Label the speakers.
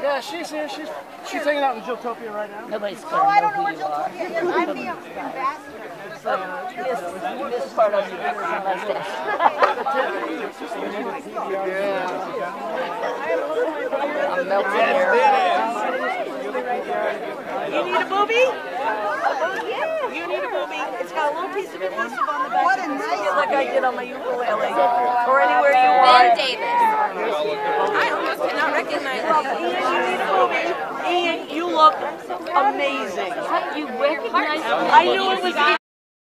Speaker 1: Yeah, she's here. She's she's hanging out in Jiltopia right now.
Speaker 2: Nobody's going
Speaker 3: oh, I don't know,
Speaker 2: know
Speaker 3: what Jilltopia is. I'm the ambassador.
Speaker 2: This you missed, you missed part of your mustache. yeah. I'm melting here.
Speaker 4: You need a boobie? A little piece of adhesive on the back.
Speaker 3: What a nice
Speaker 4: get like I did on my ukulele. Or anywhere you
Speaker 5: Ben
Speaker 4: want.
Speaker 5: Davis. I almost did not recognize
Speaker 4: Ian,
Speaker 5: him.
Speaker 4: you need. Ian, you look amazing.
Speaker 2: You recognize
Speaker 4: I knew it was